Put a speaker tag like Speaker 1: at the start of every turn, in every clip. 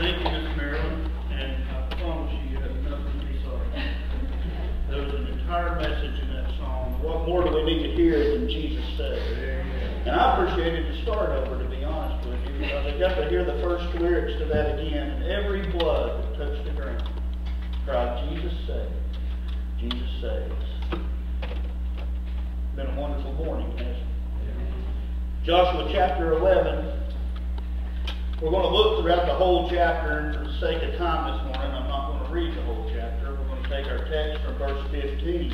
Speaker 1: Thank you, Miss Marilyn, and I promise you, you have nothing to be sorry. There was an entire message in that song. What more do we need to hear than Jesus said? And I appreciated the start over, to be honest with you, because I got to hear the first lyrics to that again, and every blood that touched the ground cried, Jesus saves, Jesus saves. Been a wonderful morning, hasn't it? Joshua chapter 11. We're going to look throughout the whole chapter, and for the sake of time this morning, I'm not going to read the whole chapter. We're going to take our text from verse 15.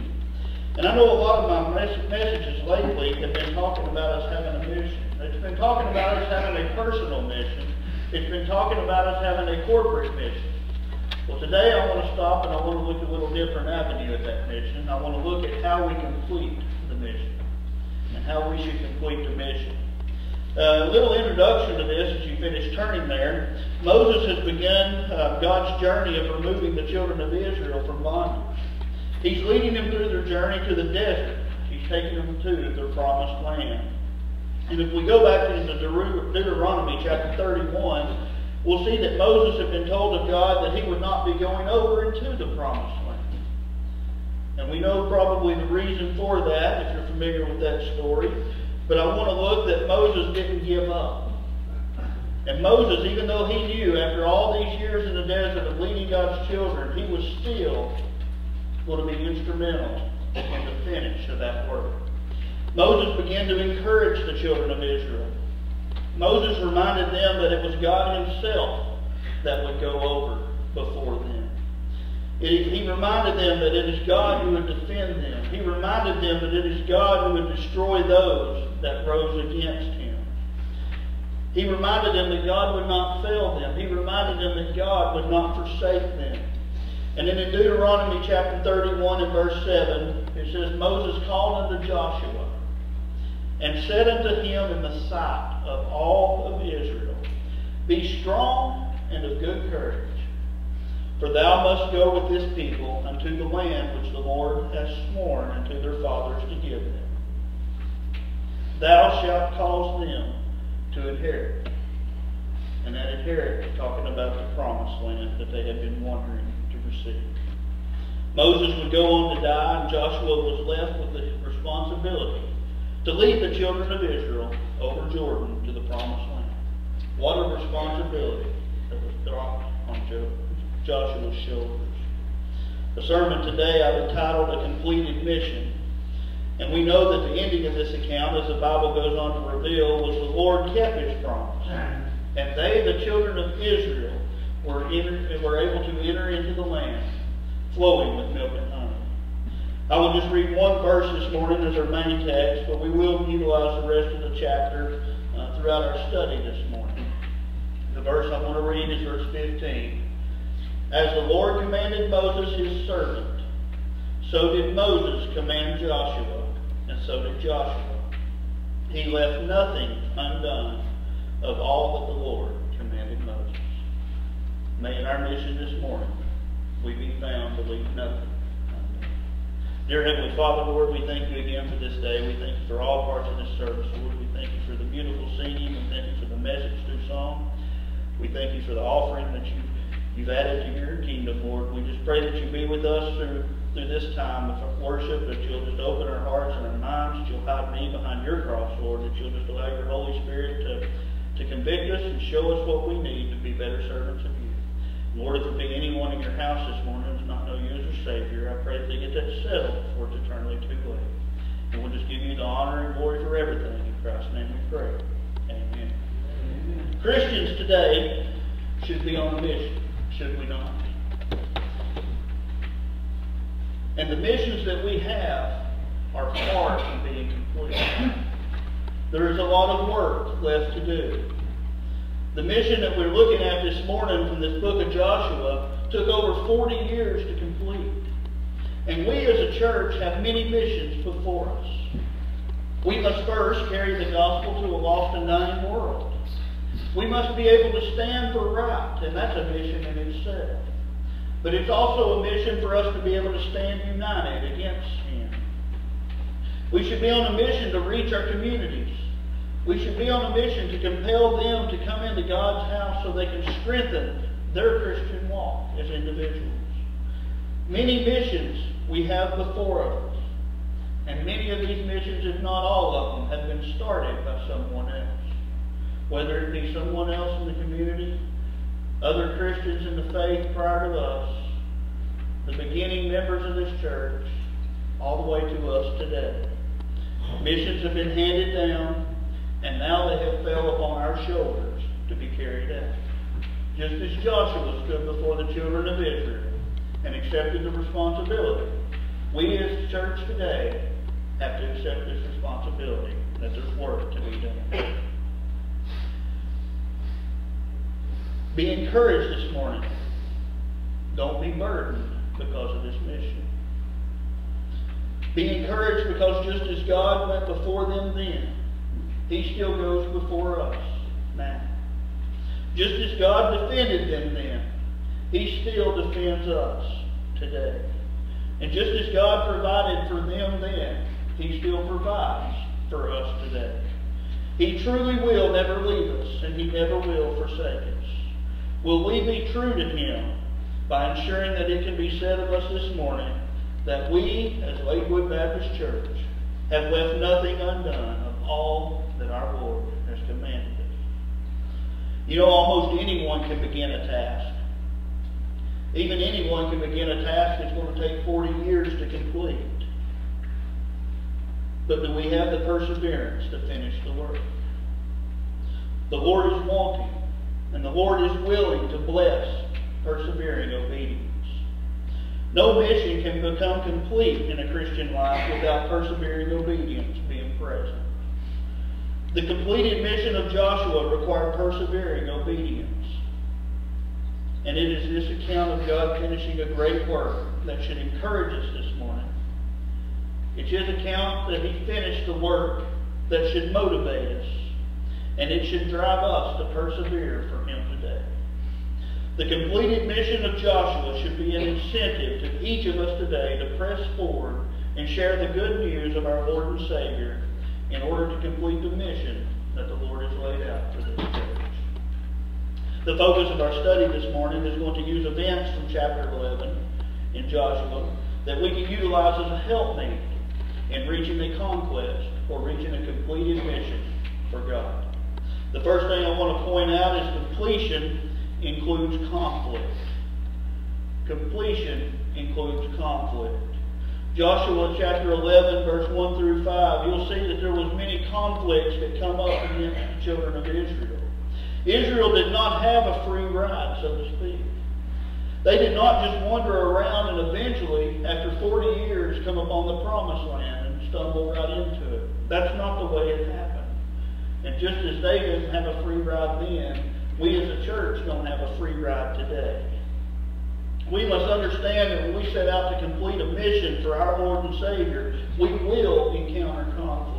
Speaker 1: And I know a lot of my messages lately have been talking about us having a mission. It's been talking about us having a personal mission. It's been talking about us having a corporate mission. Well, today I want to stop and I want to look at a little different avenue at that mission. I want to look at how we complete the mission and how we should complete the mission. Uh, a little introduction to this as you finish turning there. Moses has begun uh, God's journey of removing the children of Israel from bondage. He's leading them through their journey to the desert. He's taking them to their promised land. And if we go back into Deuteronomy chapter 31, we'll see that Moses had been told of God that he would not be going over into the promised land. And we know probably the reason for that, if you're familiar with that story. But I want to look that Moses didn't give up. And Moses, even though he knew after all these years in the desert of leading God's children, he was still going to be instrumental in the finish of that work. Moses began to encourage the children of Israel. Moses reminded them that it was God himself that would go over before them. He reminded them that it is God who would defend them. He reminded them that it is God who would destroy those that rose against him. He reminded them that God would not fail them. He reminded them that God would not forsake them. And then in Deuteronomy chapter 31 and verse 7, it says, Moses called unto Joshua and said unto him in the sight of all of Israel, Be strong and of good courage. For thou must go with this people unto the land which the Lord has sworn unto their fathers to give them. Thou shalt cause them to inherit. And that inherit, talking about the promised land that they had been wandering to receive. Moses would go on to die, and Joshua was left with the responsibility to lead the children of Israel over Jordan to the promised land. What a responsibility that was dropped on Joshua's shoulders. The sermon today I've entitled A Completed Mission. And we know that the ending of this account, as the Bible goes on to reveal, was the Lord kept his promise. And they, the children of Israel, were, enter, were able to enter into the land flowing with milk and honey. I will just read one verse this morning as our main text, but we will utilize the rest of the chapter uh, throughout our study this morning. The verse I want to read is verse 15. As the Lord commanded Moses his servant, so did Moses command Joshua so did Joshua. He left nothing undone of all that the Lord commanded Moses. May in our mission this morning we be found to leave nothing undone. Dear Heavenly Father, Lord, we thank you again for this day. We thank you for all parts of this service. Lord, we thank you for the beautiful singing. We thank you for the message through song. We thank you for the offering that you, you've added to your kingdom, Lord. We just pray that you be with us through through this time of worship, that you'll just open our hearts and our minds, that you'll hide me behind your cross, Lord, that you'll just allow your Holy Spirit to, to convict us and show us what we need to be better servants of you. Lord, if there be anyone in your house this morning who does not know you as a Savior, I pray that they get that settled before it's eternally too late. And we'll just give you the honor and glory for everything. In Christ's name we pray. Amen. Amen. Christians today should be on a mission, should we not? And the missions that we have are far from being complete. There is a lot of work left to do. The mission that we're looking at this morning from this book of Joshua took over 40 years to complete. And we as a church have many missions before us. We must first carry the gospel to a lost and dying world. We must be able to stand for right, and that's a mission in itself. But it's also a mission for us to be able to stand united against sin. We should be on a mission to reach our communities. We should be on a mission to compel them to come into God's house so they can strengthen their Christian walk as individuals. Many missions we have before us. And many of these missions, if not all of them, have been started by someone else. Whether it be someone else in the community, other Christians in the faith prior to us, the beginning members of this church, all the way to us today. Missions have been handed down, and now they have fell upon our shoulders to be carried out. Just as Joshua stood before the children of Israel and accepted the responsibility, we as the church today have to accept this responsibility, that there's work to be done. Be encouraged this morning. Don't be burdened because of this mission. Be encouraged because just as God went before them then, He still goes before us now. Just as God defended them then, He still defends us today. And just as God provided for them then, He still provides for us today. He truly will never leave us, and He never will forsake us. Will we be true to Him by ensuring that it can be said of us this morning that we, as Lakewood Baptist Church, have left nothing undone of all that our Lord has commanded us. You know, almost anyone can begin a task. Even anyone can begin a task that's going to take 40 years to complete. But do we have the perseverance to finish the work? The Lord is wanting, and the Lord is willing to bless persevering obedience. No mission can become complete in a Christian life without persevering obedience being present. The completed mission of Joshua required persevering obedience. And it is this account of God finishing a great work that should encourage us this morning. It's his account that he finished the work that should motivate us. And it should drive us to persevere for him. The completed mission of Joshua should be an incentive to each of us today to press forward and share the good news of our Lord and Savior in order to complete the mission that the Lord has laid out for this church. The focus of our study this morning is going to use events from chapter 11 in Joshua that we can utilize as a helpmate in reaching a conquest or reaching a completed mission for God. The first thing I want to point out is completion includes conflict. Completion includes conflict. Joshua chapter 11, verse 1 through 5, you'll see that there was many conflicts that come up against the children of Israel. Israel did not have a free ride, so to speak. They did not just wander around and eventually, after 40 years, come upon the promised land and stumble right into it. That's not the way it happened. And just as they didn't have a free ride then, we as a church don't have a free ride today. We must understand that when we set out to complete a mission for our Lord and Savior, we will encounter conflict.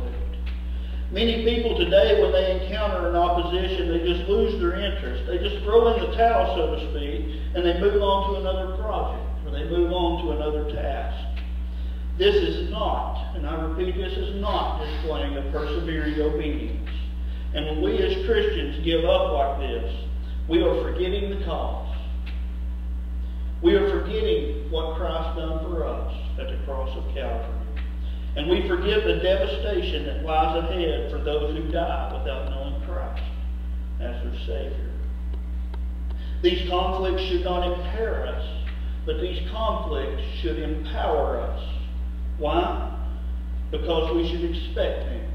Speaker 1: Many people today, when they encounter an opposition, they just lose their interest. They just throw in the towel, so to speak, and they move on to another project, or they move on to another task. This is not, and I repeat, this is not displaying a persevering obedience. And when we as Christians give up like this, we are forgetting the cause. We are forgetting what Christ done for us at the cross of Calvary. And we forget the devastation that lies ahead for those who die without knowing Christ as their Savior. These conflicts should not impair us, but these conflicts should empower us. Why? Because we should expect them.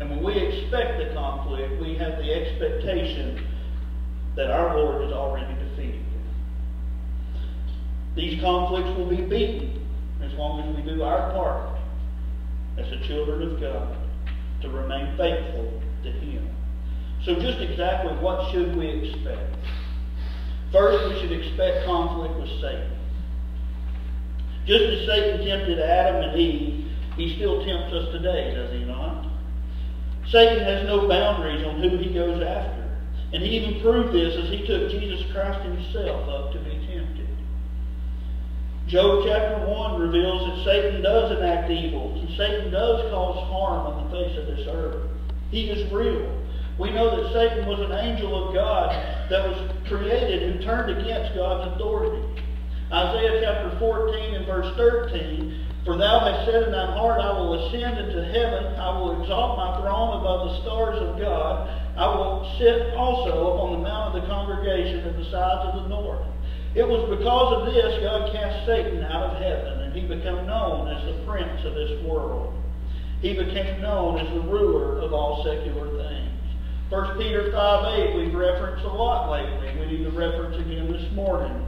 Speaker 1: And when we expect the conflict, we have the expectation that our Lord has already defeated them. These conflicts will be beaten as long as we do our part as the children of God to remain faithful to Him. So just exactly what should we expect? First, we should expect conflict with Satan. Just as Satan tempted Adam and Eve, he still tempts us today, does he not? Satan has no boundaries on who he goes after. And he even proved this as he took Jesus Christ himself up to be tempted. Job chapter 1 reveals that Satan does enact evil, and Satan does cause harm on the face of this earth. He is real. We know that Satan was an angel of God that was created who turned against God's authority. Isaiah chapter 14 and verse 13, For thou hast said in thine heart, I will ascend into heaven, I will exalt my throne above the stars of God, I will sit also upon the mount of the congregation at the sides of the north. It was because of this God cast Satan out of heaven, and he became known as the prince of this world. He became known as the ruler of all secular things. 1 Peter 5 8, we've referenced a lot lately. We need to reference again this morning.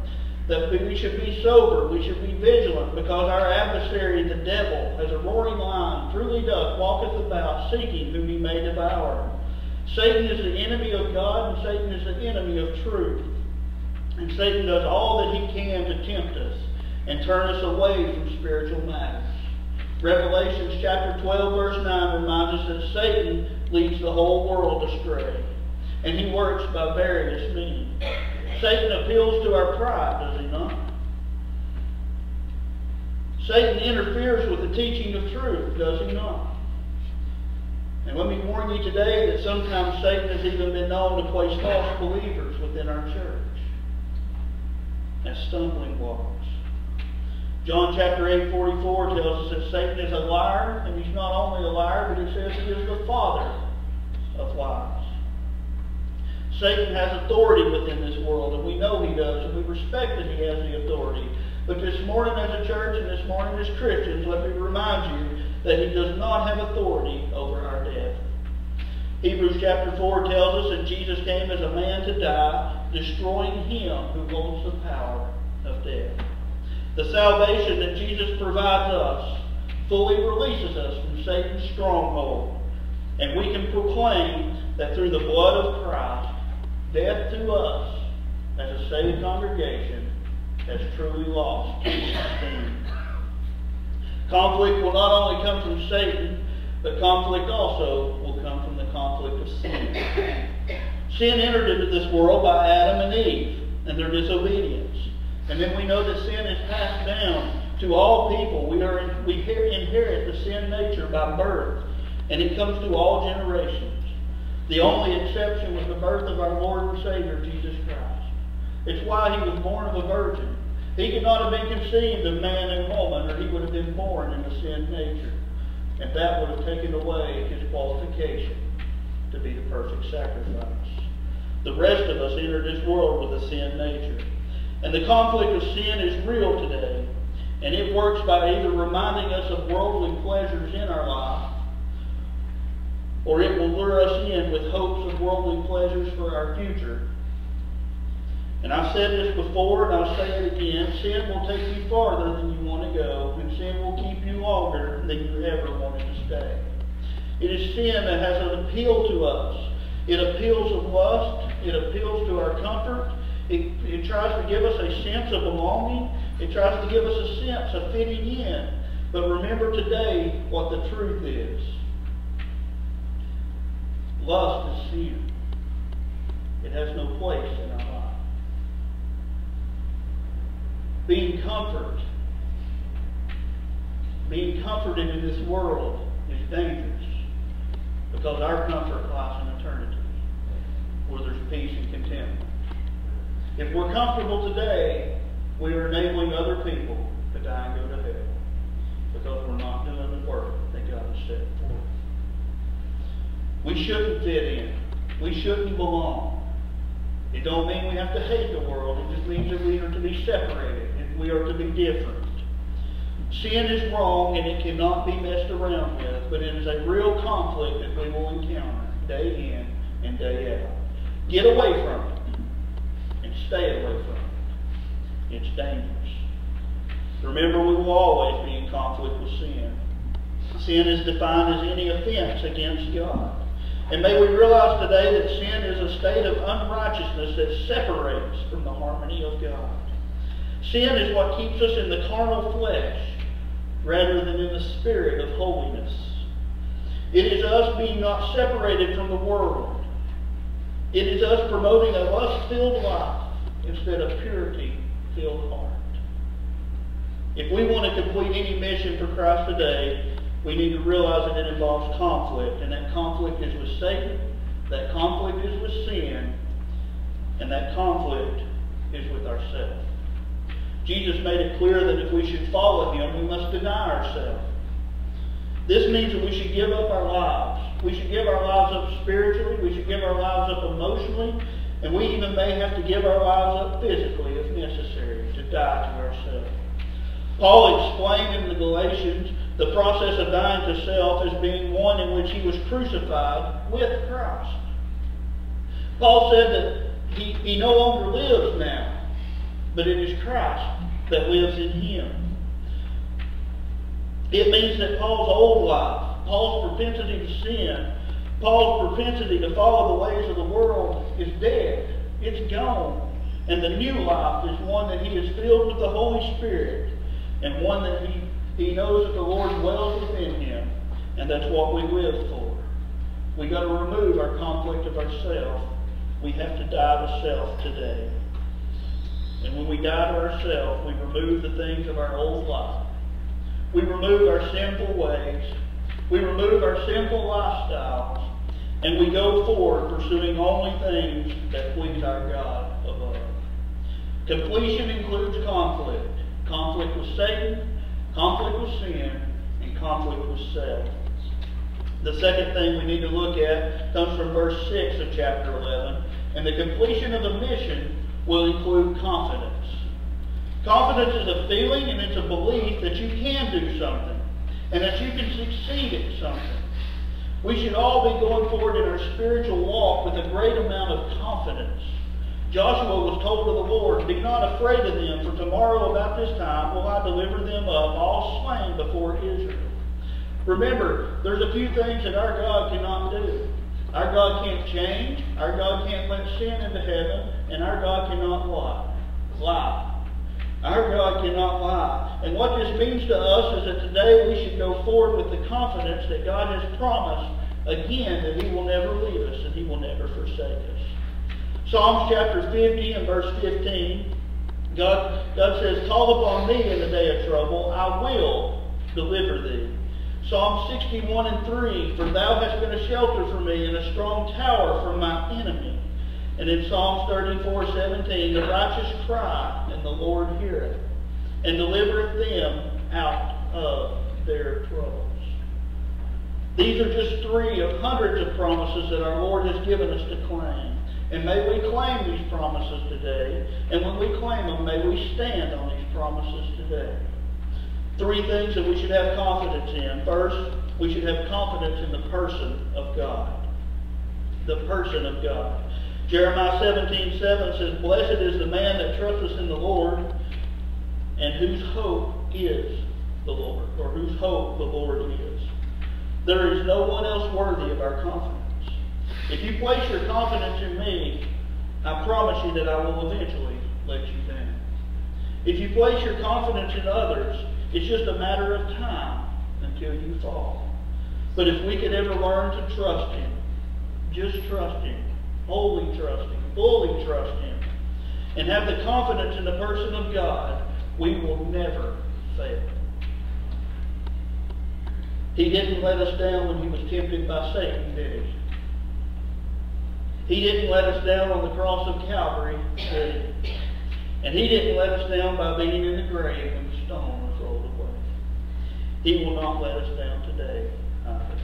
Speaker 1: That we should be sober, we should be vigilant, because our adversary, the devil, as a roaring lion, truly doth walketh about, seeking whom he may devour. Satan is the enemy of God, and Satan is the enemy of truth. And Satan does all that he can to tempt us and turn us away from spiritual matters. Revelations chapter 12, verse 9 reminds us that Satan leads the whole world astray, and he works by various means. Satan appeals to our pride, does he not? Satan interferes with the teaching of truth, does he not? And let me warn you today that sometimes Satan has even been known to place false believers within our church as stumbling blocks. John chapter 8, 44 tells us that Satan is a liar, and he's not only a liar, but it says he is the father of lies. Satan has authority within this world, and we know he does, and we respect that he has the authority. But this morning as a church and this morning as Christians, let me remind you that he does not have authority over our death. Hebrews chapter 4 tells us that Jesus came as a man to die, destroying him who holds the power of death. The salvation that Jesus provides us fully releases us from Satan's stronghold. And we can proclaim that through the blood of Christ, death to us as a saved congregation has truly lost. Conflict will not only come from Satan, but conflict also will come from the conflict of sin. Sin entered into this world by Adam and Eve and their disobedience. And then we know that sin is passed down to all people. We, are we inherit the sin nature by birth, and it comes to all generations. The only exception was the birth of our Lord and Savior, Jesus Christ. It's why he was born of a virgin. He could not have been conceived of man and woman, or he would have been born in the sin nature. And that would have taken away his qualification to be the perfect sacrifice. The rest of us entered this world with a sin nature. And the conflict of sin is real today. And it works by either reminding us of worldly pleasures in our life, or it will lure us in with hopes of worldly pleasures for our future and I've said this before, and I'll say it again. Sin will take you farther than you want to go, and sin will keep you longer than you ever wanted to stay. It is sin that has an appeal to us. It appeals of lust. It appeals to our comfort. It, it tries to give us a sense of belonging. It tries to give us a sense of fitting in. But remember today what the truth is. Lust is sin. It has no place in our being comfort, being comforted in this world is dangerous because our comfort lies in eternity where there's peace and contentment. If we're comfortable today, we are enabling other people to die and go to hell because we're not doing the work that God has set forth. We shouldn't fit in. We shouldn't belong. It don't mean we have to hate the world. It just means that we are to be separated and we are to be different. Sin is wrong and it cannot be messed around with, but it is a real conflict that we will encounter day in and day out. Get away from it and stay away from it. It's dangerous. Remember, we will always be in conflict with sin. Sin is defined as any offense against God. And may we realize today that sin is a state of unrighteousness that separates from the harmony of God. Sin is what keeps us in the carnal flesh rather than in the spirit of holiness. It is us being not separated from the world. It is us promoting a lust-filled life instead of purity-filled heart. If we want to complete any mission for Christ today, we need to realize that it involves conflict, and that conflict is with Satan, that conflict is with sin, and that conflict is with ourselves. Jesus made it clear that if we should follow him, we must deny ourselves. This means that we should give up our lives. We should give our lives up spiritually. We should give our lives up emotionally. And we even may have to give our lives up physically if necessary to die to ourselves. Paul explained in the Galatians the process of dying to self as being one in which he was crucified with Christ. Paul said that he, he no longer lives now, but it is Christ that lives in him. It means that Paul's old life, Paul's propensity to sin, Paul's propensity to follow the ways of the world is dead. It's gone. And the new life is one that he is filled with the Holy Spirit and one that he, he knows that the Lord dwells within him. And that's what we live for. we got to remove our conflict of ourself. We have to die to self today. And when we die to ourselves, we remove the things of our old life. We remove our sinful ways. We remove our sinful lifestyles. And we go forward pursuing only things that please our God above. Completion includes conflict. Conflict with Satan, conflict with sin, and conflict with self. The second thing we need to look at comes from verse 6 of chapter 11. And the completion of the mission will include confidence. Confidence is a feeling and it's a belief that you can do something and that you can succeed at something. We should all be going forward in our spiritual walk with a great amount of confidence. Joshua was told of the Lord, Be not afraid of them, for tomorrow about this time will I deliver them up, all slain before Israel. Remember, there's a few things that our God cannot do. Our God can't change. Our God can't let sin into heaven. And our God cannot lie. Lie. Our God cannot lie. And what this means to us is that today we should go forward with the confidence that God has promised again that he will never leave us and he will never forsake us. Psalms chapter 50 and verse 15, God, God says, Call upon me in the day of trouble. I will deliver thee. Psalm 61 and 3, For thou hast been a shelter for me and a strong tower from my enemy. And in Psalms 34, 17, the righteous cry, and the Lord heareth, and delivereth them out of their troubles. These are just three of hundreds of promises that our Lord has given us to claim. And may we claim these promises today. And when we claim them, may we stand on these promises today. Three things that we should have confidence in. First, we should have confidence in the person of God. The person of God. Jeremiah 17, 7 says, Blessed is the man that trusteth in the Lord, and whose hope is the Lord, or whose hope the Lord is. There is no one else worthy of our confidence. If you place your confidence in me, I promise you that I will eventually let you down. If you place your confidence in others, it's just a matter of time until you fall. But if we could ever learn to trust Him, just trust Him, wholly trust Him, fully trust Him, and have the confidence in the person of God, we will never fail. He didn't let us down when he was tempted by Satan, did he? He didn't let us down on the cross of Calvary, did he? And he didn't let us down by being in the grave when the stone was rolled away. He will not let us down today either.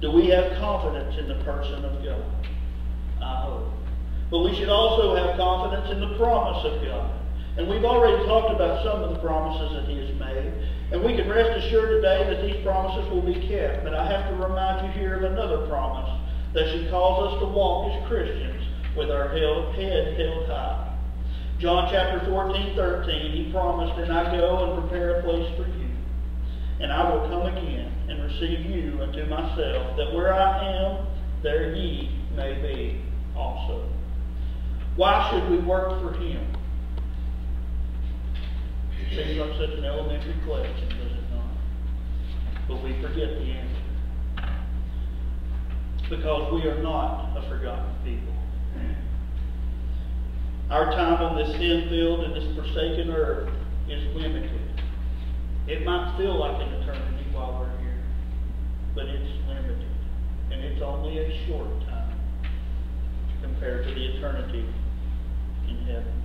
Speaker 1: Do we have confidence in the person of God? I hope. But we should also have confidence in the promise of God. And we've already talked about some of the promises that he has made. And we can rest assured today that these promises will be kept. But I have to remind you here of another promise that should cause us to walk as Christians with our head held high. John chapter 14, 13, he promised, And I go and prepare a place for you. And I will come again and receive you unto myself, that where I am, there ye may be also. Why should we work for him? It seems like such an elementary question, does it not? But we forget the answer. Because we are not a forgotten people. Our time on this sin-filled and this forsaken earth is limited. It might feel like an eternity while we're here. but it's limited. And it's only a short time compared to the eternity in heaven.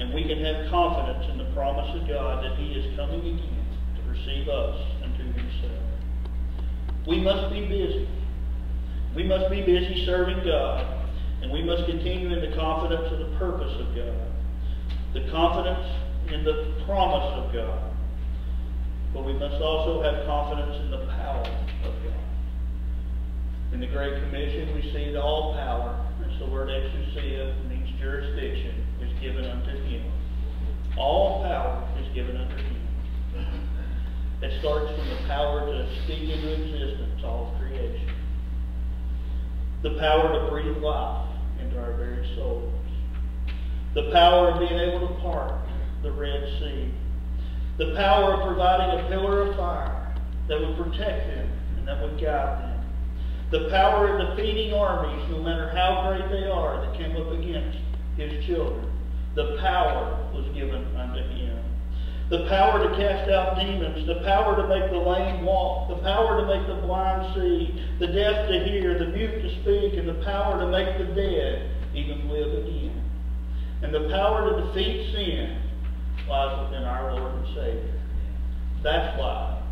Speaker 1: And we can have confidence in the promise of God that He is coming again to receive us. We must be busy. We must be busy serving God, and we must continue in the confidence of the purpose of God, the confidence in the promise of God. But we must also have confidence in the power of God. In the Great Commission, we see that all power, that's the word exousia, means jurisdiction, is given unto him. All power is given unto him. It starts from the power to speak into existence all creation. The power to breathe life into our very souls. The power of being able to part the Red Sea. The power of providing a pillar of fire that would protect them and that would guide them. The power of defeating armies, no matter how great they are, that came up against his children. The power was given unto him. The power to cast out demons, the power to make the lame walk, the power to make the blind see, the deaf to hear, the mute to speak, and the power to make the dead even live again. And the power to defeat sin lies within our Lord and Savior. That's why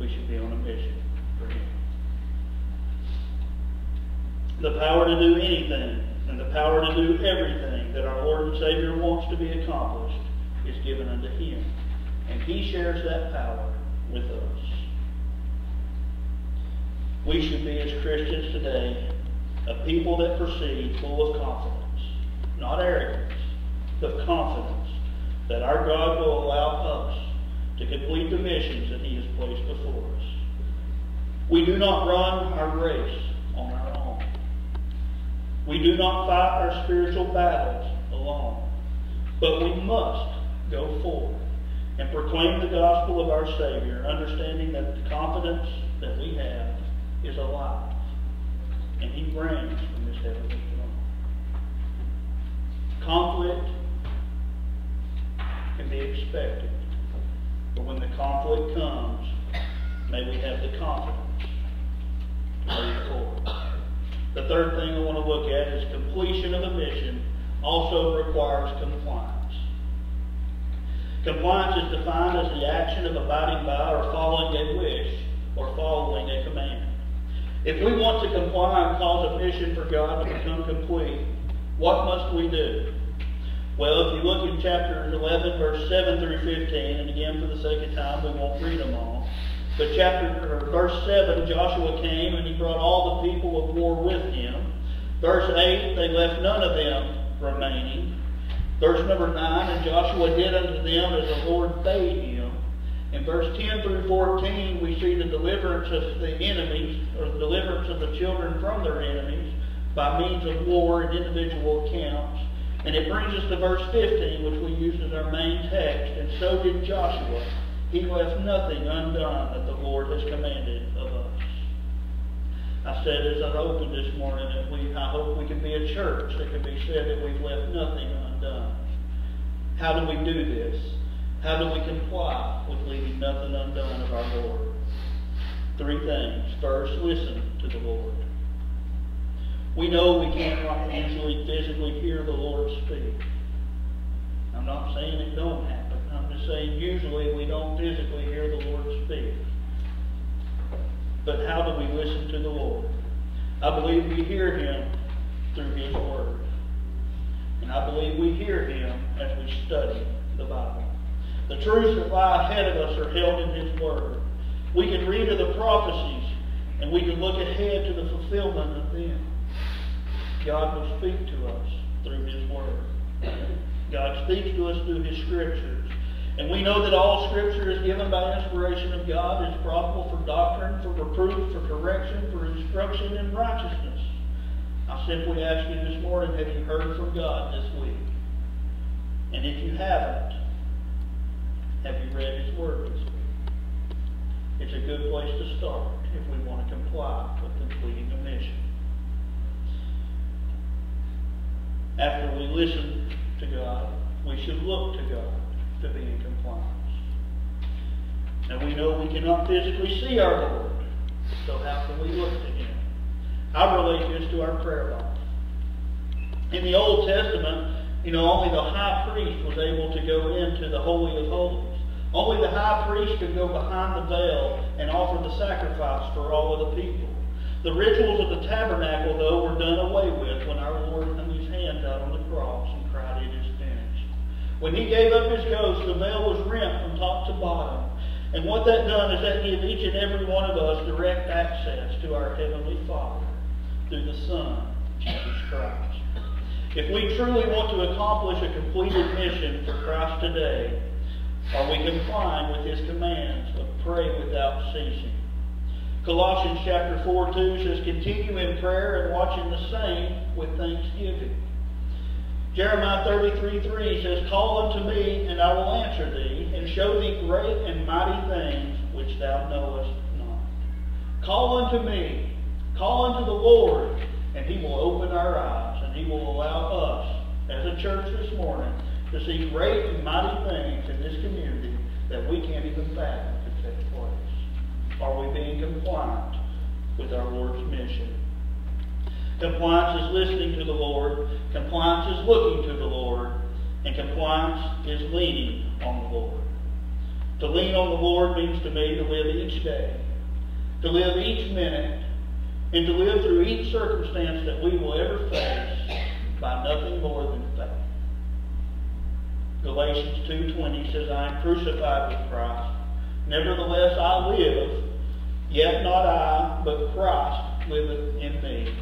Speaker 1: we should be on a mission for Him. The power to do anything and the power to do everything that our Lord and Savior wants to be accomplished is given unto Him. And He shares that power with us. We should be, as Christians today, a people that proceed full of confidence, not arrogance, but confidence that our God will allow us to complete the missions that He has placed before us. We do not run our race on our own. We do not fight our spiritual battles alone. But we must go forward and proclaim the gospel of our Savior, understanding that the confidence that we have is alive. And He reigns from His heavenly throne. Conflict can be expected. But when the conflict comes, may we have the confidence to move forward. The third thing I want to look at is completion of a mission also requires compliance. Compliance is defined as the action of abiding by or following a wish or following a command. If we want to comply and cause a mission for God to become complete, what must we do? Well, if you look in chapter 11, verse 7 through 15, and again for the sake of time, we won't read them all. But chapter verse 7, Joshua came and he brought all the people of war with him. Verse 8, they left none of them remaining. Verse number 9, and Joshua did unto them as the Lord bade him. In verse 10 through 14, we see the deliverance of the enemies, or the deliverance of the children from their enemies by means of war and individual accounts. And it brings us to verse 15, which we use as our main text. And so did Joshua. He left nothing undone that the Lord has commanded of us. I said as I opened this morning that we, I hope we can be a church that can be said that we've left nothing undone. How do we do this? How do we comply with leaving nothing undone of our Lord? Three things. First, listen to the Lord. We know we can't usually physically hear the Lord speak. I'm not saying it don't happen. I'm just saying usually we don't physically hear the Lord speak. But how do we listen to the Lord? I believe we hear him through his word. And I believe we hear him as we study the Bible. The truths that lie ahead of us are held in his word. We can read of the prophecies and we can look ahead to the fulfillment of them. God will speak to us through His Word. God speaks to us through His Scriptures. And we know that all Scripture is given by inspiration of God, is profitable for doctrine, for reproof, for correction, for instruction in righteousness. I simply ask you this morning, have you heard from God this week? And if you haven't, have you read His Word this week? It's a good place to start if we want to comply with completing a mission. After we listen to God, we should look to God to be in compliance. And we know we cannot physically see our Lord. So how can we look to him? I relate this to our prayer life. In the Old Testament, you know, only the high priest was able to go into the Holy of Holies. Only the high priest could go behind the veil and offer the sacrifice for all of the people. The rituals of the tabernacle, though, were done away with when our Lord hung his hands out on the cross and cried, It is finished. When he gave up his ghost, the veil was rent from top to bottom. And what that done is that gave each and every one of us direct access to our Heavenly Father through the Son, Jesus Christ. If we truly want to accomplish a completed mission for Christ today, are we complying with his commands of pray without ceasing? Colossians chapter 4 2 says, Continue in prayer and watching the same with thanksgiving. Jeremiah 33 3 says, Call unto me, and I will answer thee, and show thee great and mighty things which thou knowest not. Call unto me, call unto the Lord, and he will open our eyes, and he will allow us, as a church this morning, to see great and mighty things in this community that we can't even fathom could take place. Are we being compliant with our Lord's mission? Compliance is listening to the Lord. Compliance is looking to the Lord. And compliance is leaning on the Lord. To lean on the Lord means to me to live each day, to live each minute, and to live through each circumstance that we will ever face by nothing more than faith. Galatians 2.20 says, I am crucified with Christ. Nevertheless I live, yet not I, but Christ liveth in me.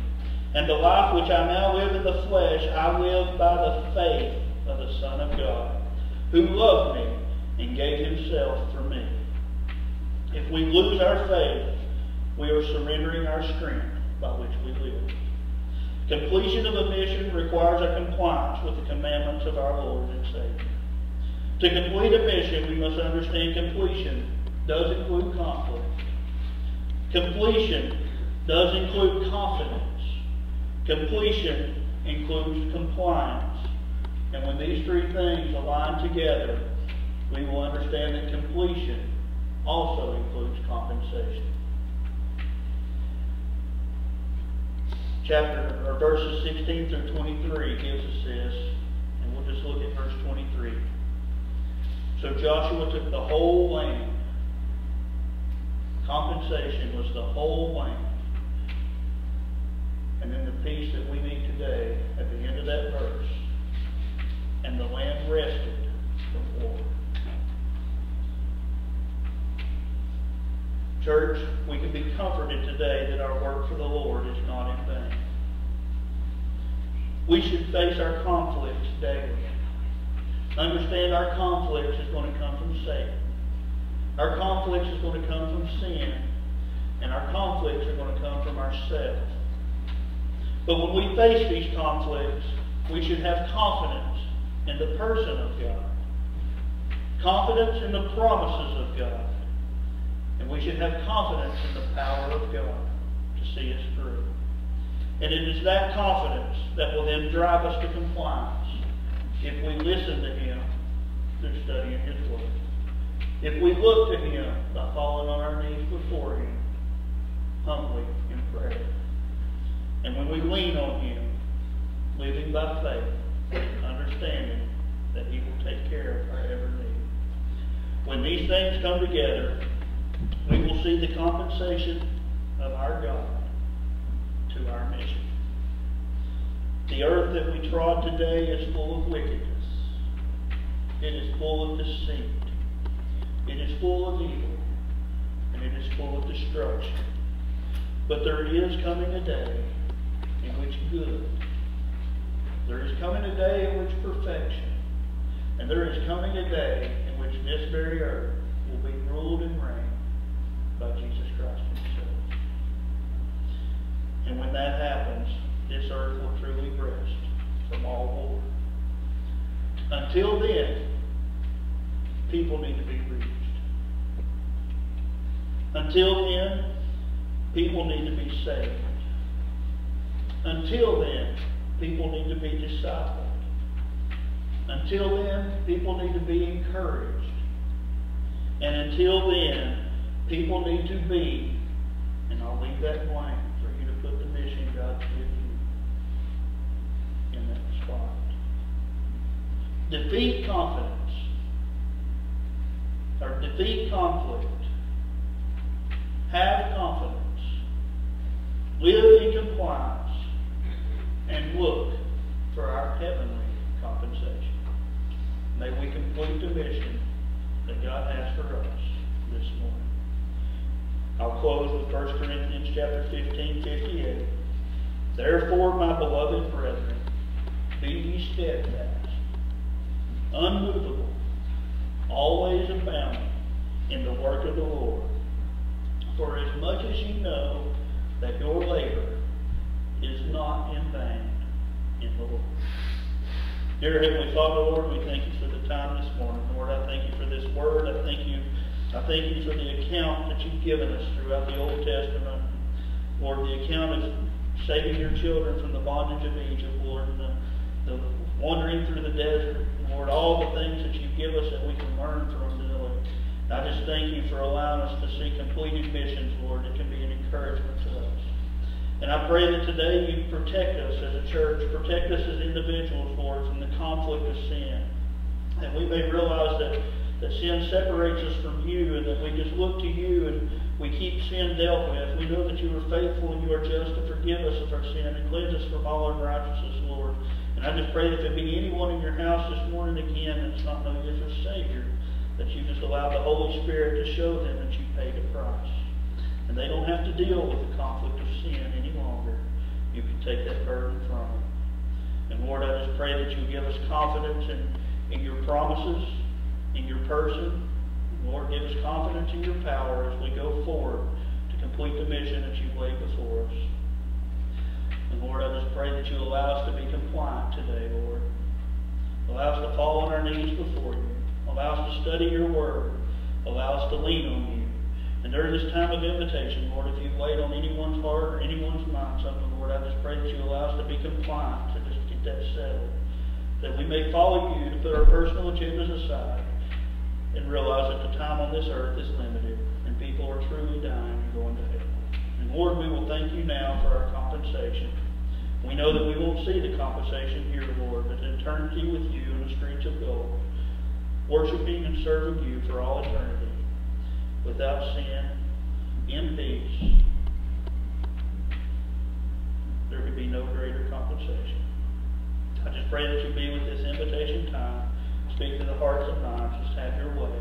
Speaker 1: And the life which I now live in the flesh, I live by the faith of the Son of God, who loved me and gave himself for me. If we lose our faith, we are surrendering our strength by which we live. Completion of a mission requires a compliance with the commandments of our Lord and Savior. To complete a mission, we must understand completion does include conflict. Completion does include confidence. Completion includes compliance. And when these three things align together, we will understand that completion also includes compensation. Chapter or verses 16 through 23 gives us this, and we'll just look at verse 23. So Joshua took the whole land. Compensation was the whole land. And then the peace that we need today at the end of that verse. And the land rested from Church, we can be comforted today that our work for the Lord is not in vain. We should face our conflicts daily. Understand our conflicts is going to come from Satan. Our conflicts is going to come from sin. And our conflicts are going to come from ourselves. But when we face these conflicts, we should have confidence in the person of God. Confidence in the promises of God. And we should have confidence in the power of God to see us through. And it is that confidence that will then drive us to compliance if we listen to Him through studying His Word. If we look to Him by falling on our knees before Him, humbly in prayer. And when we lean on Him, living by faith, understanding that He will take care of our every need. When these things come together, we will see the compensation of our God to our mission. The earth that we trod today is full of wickedness. It is full of deceit. It is full of evil. And it is full of destruction. But there is coming a day in which good, there is coming a day in which perfection, and there is coming a day in which this very earth will be ruled and reigned by Jesus Christ himself. And when that happens, this earth will truly rest from all war. Until then, people need to be reached. Until then, people need to be saved. Until then, people need to be discipled. Until then, people need to be encouraged. And until then, people need to be, and I'll leave that blank for you to put the mission God's given you in that spot. Defeat confidence, or defeat conflict. Have confidence. Live in compliance and look for our heavenly compensation. May we complete the mission that God has for us this morning. I'll close with 1 Corinthians chapter 15, 58. Therefore, my beloved brethren, be ye steadfast, unmovable, always abounding in the work of the Lord. For as much as you know that your labor is not in vain in the Lord. Dear Heavenly Father, Lord, we thank you for the time this morning. Lord, I thank you for this word. I thank you. I thank you for the account that you've given us throughout the Old Testament. Lord, the account of saving your children from the bondage of Egypt, Lord, and the, the wandering through the desert. Lord, all the things that you give us that we can learn from, Lord. I just thank you for allowing us to see completed missions, Lord, that can be an encouragement to us. And I pray that today you protect us as a church, protect us as individuals, Lord, from the conflict of sin. And we may realize that, that sin separates us from you and that we just look to you and we keep sin dealt with. We know that you are faithful and you are just to forgive us of our sin and cleanse us from all unrighteousness, Lord. And I just pray that if there be anyone in your house this morning again that's not know you as a Savior, that you just allow the Holy Spirit to show them that you paid a price. And they don't have to deal with the conflict of sin any longer. You can take that burden from them. And Lord, I just pray that you give us confidence in, in your promises, in your person. Lord, give us confidence in your power as we go forward to complete the mission that you've laid before us. And Lord, I just pray that you allow us to be compliant today, Lord. Allow us to fall on our knees before you. Allow us to study your word. Allow us to lean on you. And during this time of invitation, Lord, if you've laid on anyone's heart or anyone's mind something, Lord, I just pray that you allow us to be compliant, to just get that settled. That we may follow you, to put our personal agendas aside, and realize that the time on this earth is limited, and people are truly dying and going to hell. And Lord, we will thank you now for our compensation. We know that we won't see the compensation here, Lord, but eternity with you in the streets of gold, worshiping and serving you for all eternity without sin, in peace, there could be no greater compensation. I just pray that you be with this invitation time. Speak to the hearts and minds. Just have your way.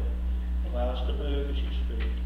Speaker 1: Allow us to move as you speak.